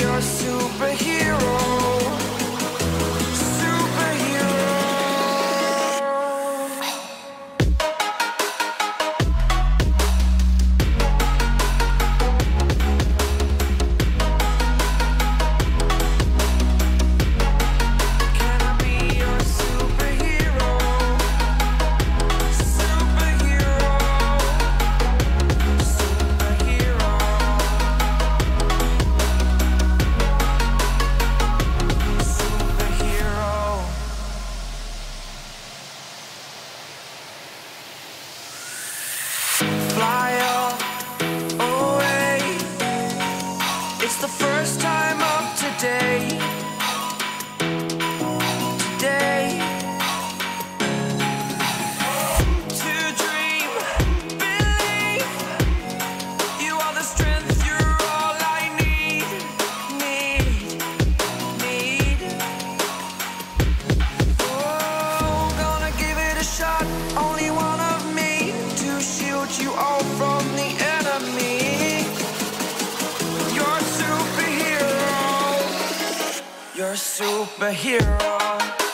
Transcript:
your superhero. you're a superhero.